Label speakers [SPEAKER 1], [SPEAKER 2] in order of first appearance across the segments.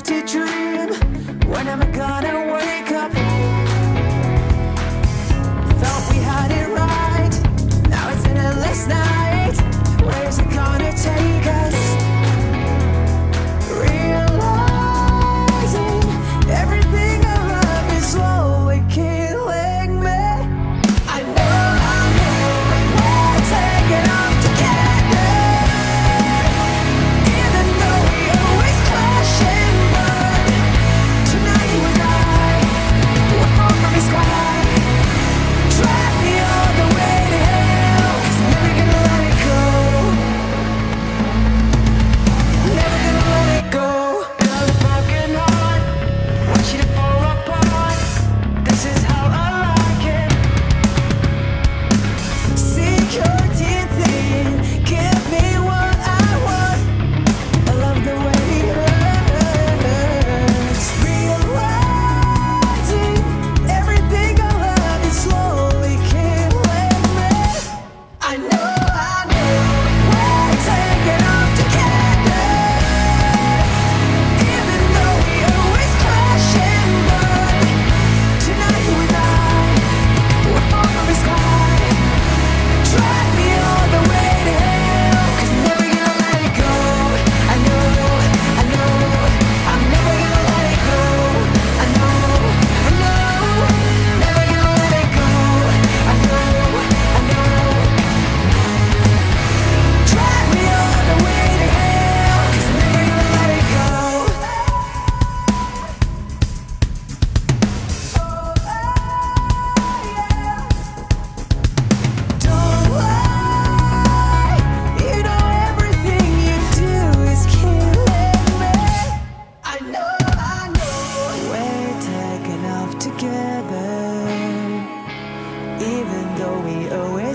[SPEAKER 1] have to try.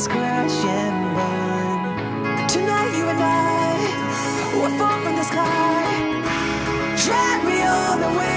[SPEAKER 1] just crash and burn. Tonight you and I, will fall from the sky. Drag me all the way.